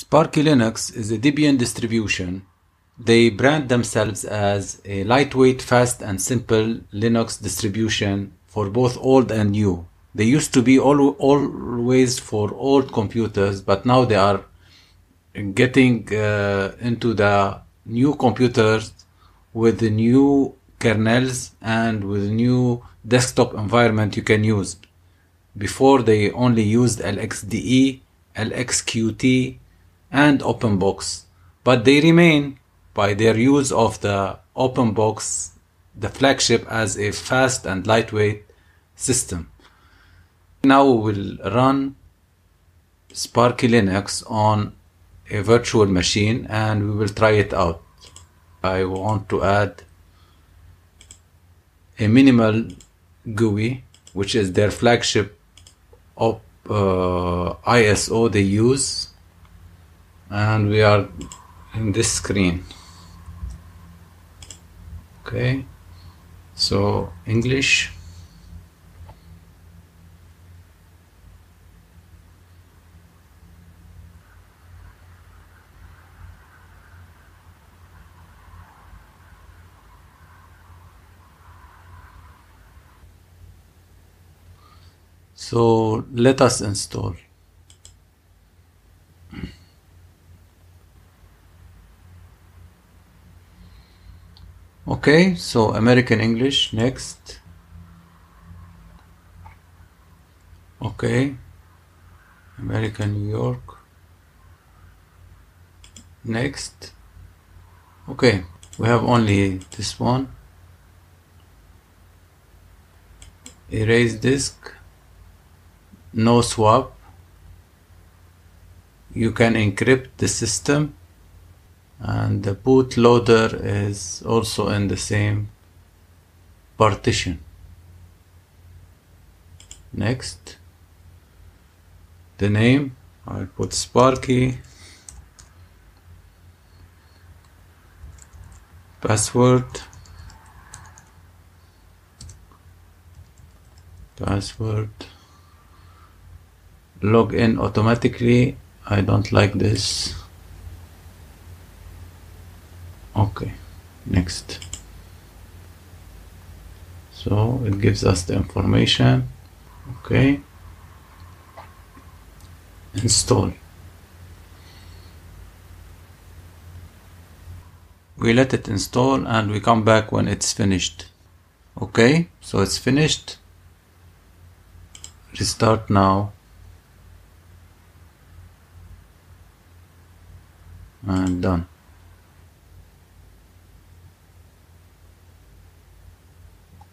Sparky Linux is a Debian distribution. They brand themselves as a lightweight, fast, and simple Linux distribution for both old and new. They used to be al- always for old computers, but now they are getting uh, into the new computers with the new kernels and with new desktop environment you can use. Before they only used LXDE, LXQT, and OpenBox, but they remain by their use of the OpenBox, the flagship, as a fast and lightweight system. Now we will run Sparky Linux on a virtual machine and we will try it out. I want to add a minimal GUI, which is their flagship op, uh, ISO they use, and we are in this screen. Okay, so English. So let us install. Okay, so American English next. Okay, American New York next. Okay, we have only this one. Erase disk no swap you can encrypt the system and the bootloader is also in the same partition. Next. The name I'll put Sparky. Password. Password. Log in automatically. I don't like this okay next. So it gives us the information. Okay. Install. We let it install and we come back when it's finished. Okay so it's finished. Restart now. And done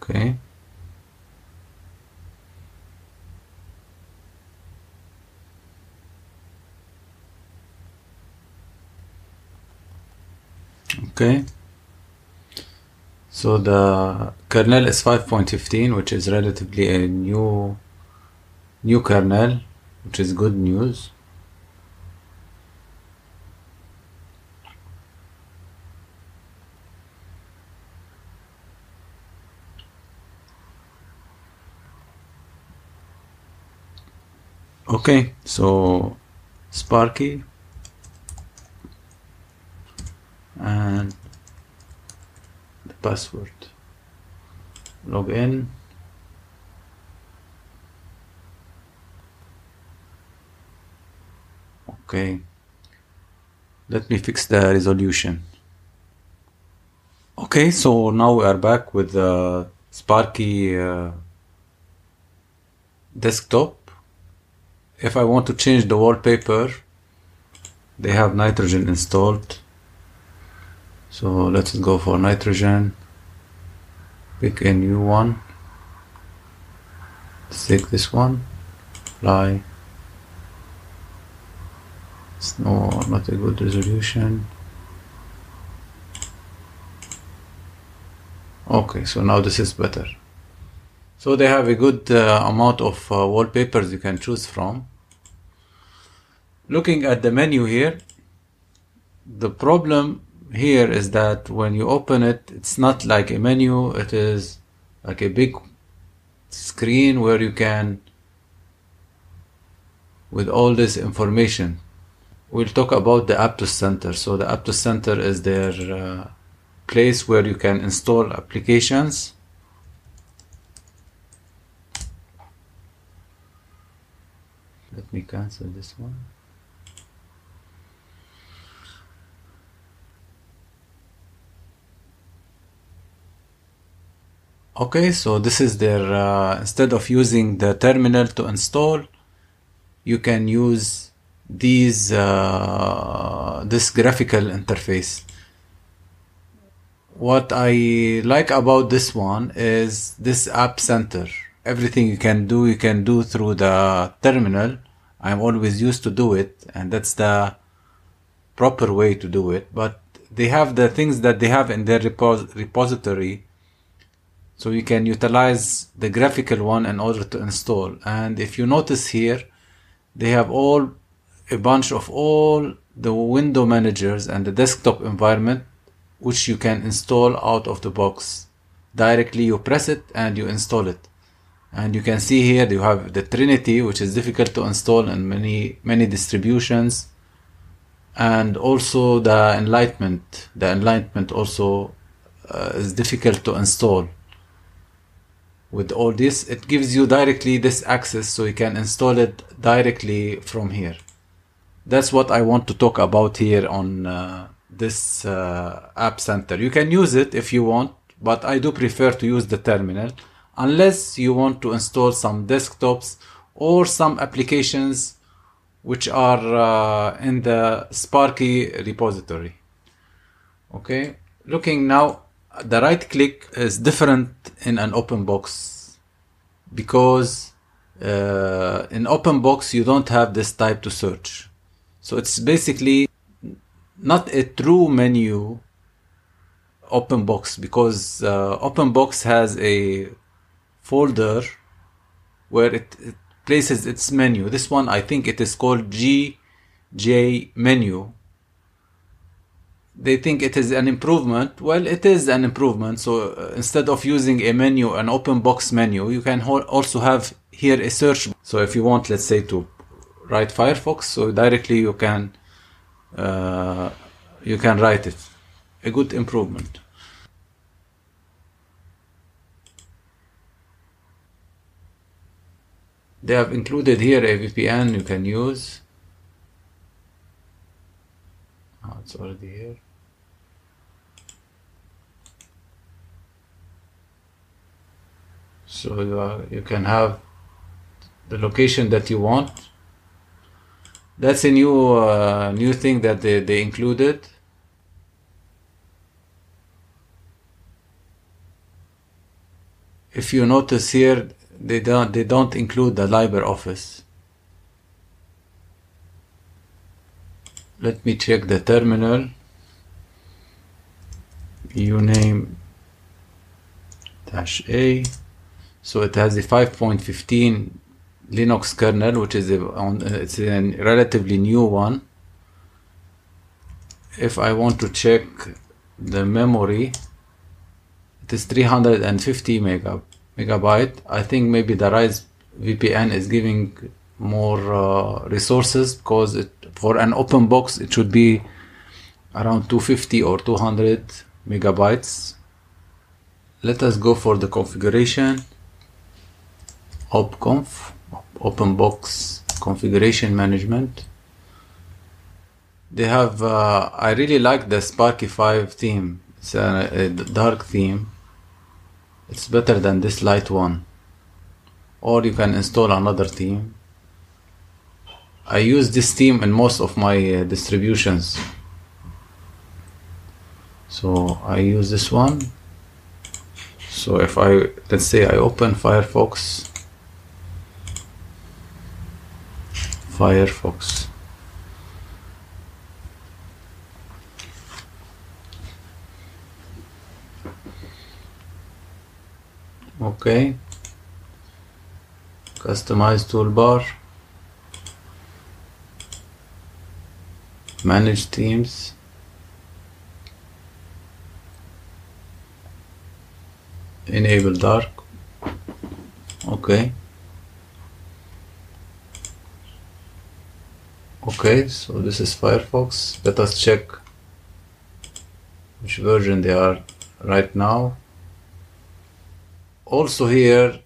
okay. Okay. So the kernel is 5.15 which is relatively a new new kernel which is good news okay so sparky. And the password. Log in. Okay. Let me fix the resolution. Okay so now we are back with the sparky uh, desktop if I want to change the wallpaper they have nitrogen installed. So let's go for nitrogen. Pick a new one. Take this one. Apply. It's no not a good resolution. Okay so now this is better so they have a good uh, amount of uh, wallpapers you can choose from. Looking at the menu here, the problem here is that when you open it, it's not like a menu, it is like a big screen where you can, with all this information, we'll talk about the APTus Center. So the APTus Center is their uh, place where you can install applications. Let me cancel this one. Okay, so this is their, uh, instead of using the terminal to install, you can use these, uh, this graphical interface. What I like about this one is this app center. Everything you can do, you can do through the terminal. I'm always used to do it, and that's the proper way to do it. But they have the things that they have in their repos- repository so you can utilize the graphical one in order to install. And if you notice here, they have all a bunch of all the window managers and the desktop environment which you can install out of the box. Directly you press it and you install it. And you can see here you have the Trinity which is difficult to install in many many distributions. And also the Enlightenment. The Enlightenment also uh, is difficult to install with all this it gives you directly this access so you can install it directly from here that's what i want to talk about here on uh, this uh, app center you can use it if you want but i do prefer to use the terminal unless you want to install some desktops or some applications which are uh, in the sparky repository. Okay? Looking now the right click is different in an open box because uh, in open box you don't have this type to search. So it's basically not a true menu open box because uh, open box has a folder where it, it places its menu this one i think it is called gj menu they think it is an improvement. Well, it is an improvement. So uh, instead of using a menu, an open box menu, you can also have here a search. So if you want, let's say, to write Firefox, so directly you can uh, you can write it. A good improvement. They have included here a VPN you can use. Oh, it's already here. so you, you can have the location that you want that's a new uh, new thing that they, they included if you notice here they don't they don't include the LibreOffice let me check the terminal. Uname dash a. So it has a 5.15 Linux kernel, which is a, on, uh, it's a relatively new one. If I want to check the memory, it is 350 mega, megabyte. I think maybe the Rise VPN is giving more uh, resources because it, for an open box it should be around 250 or 200 megabytes. Let us go for the configuration obconf open box configuration management they have uh, i really like the sparky 5 theme it's a, a, dark theme it's better than this light one. Or you can install another theme i use this theme in most of my uh, distributions. So i use this one. So if i let's say i open firefox. Firefox okay. Customize toolbar. Manage themes enable dark. Okay. Okay so this is Firefox. Let us check which version they are right now also here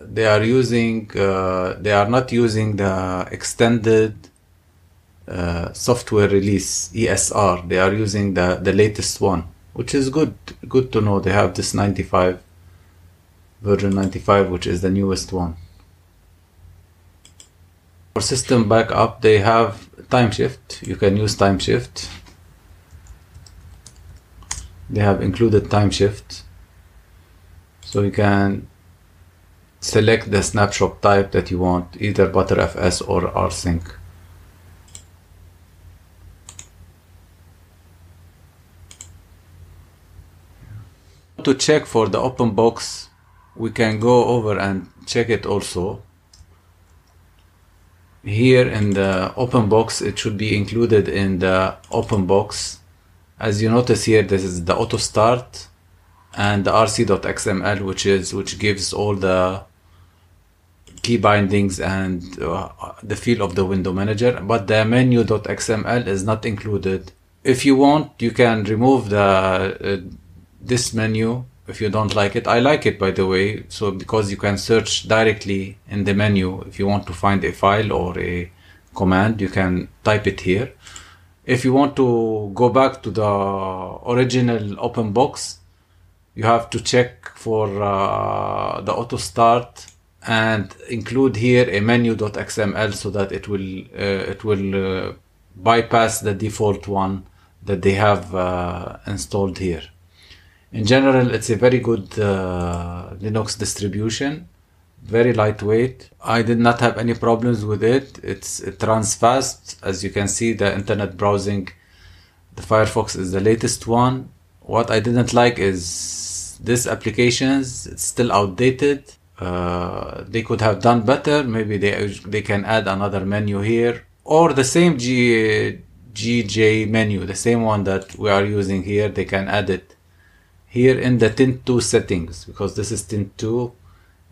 they are using uh, they are not using the extended uh, software release ESR they are using the the latest one which is good good to know. They have this 95 version 95 which is the newest one. For system backup they have timeshift you can use timeshift they have included time timeshift so you can select the snapshot type that you want either Btrfs or rsync to check for the open box we can go over and check it also. Here in the open box it should be included in the open box. As you notice here this is the auto start and the rc.xml which is which gives all the key bindings and uh, the feel of the window manager but the menu.xml is not included if you want you can remove the uh, this menu if you don't like it. I like it by the way, so because you can search directly in the menu if you want to find a file or a command, you can type it here. If you want to go back to the original open box, you have to check for uh, the auto start and include here a menu.xml so that it will uh, it will uh, bypass the default one that they have uh, installed here. In general it's a very good uh, linux distribution very lightweight. I did not have any problems with it. It's it runs fast. As you can see the internet browsing the firefox is the latest one. What i didn't like is this applications it's still outdated. Uh, they could have done better. Maybe they they can add another menu here. Or the same G, gj menu the same one that we are using here they can add it here in the tint 2 settings because this is tint 2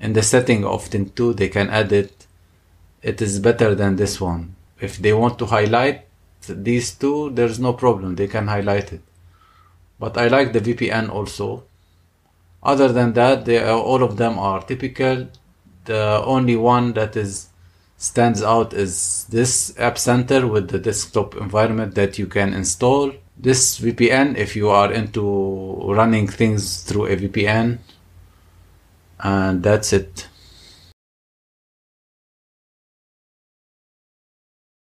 in the setting of tint 2 they can add it. It is better than this one. If they want to highlight these two there's no problem. They can highlight it. But I like the VPN also other than that they are, all of them are typical. The only one that is stands out is this app center with the desktop environment that you can install. This VPN if you are into running things through a VPN and that's it